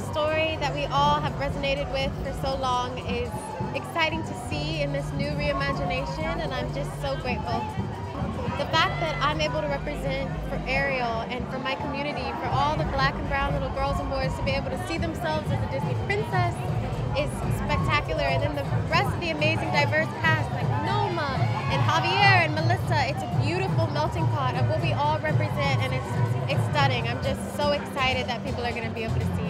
the story that we all have resonated with for so long is exciting to see in this new reimagination, and I'm just so grateful. The fact that I'm able to represent for Ariel and for my community, for all the black and brown little girls and boys to be able to see themselves as a Disney princess is spectacular. And then the rest of the amazing diverse cast like Noma and Javier and Melissa, it's a beautiful melting pot of what we all represent and it's it's stunning. I'm just so excited that people are going to be able to see.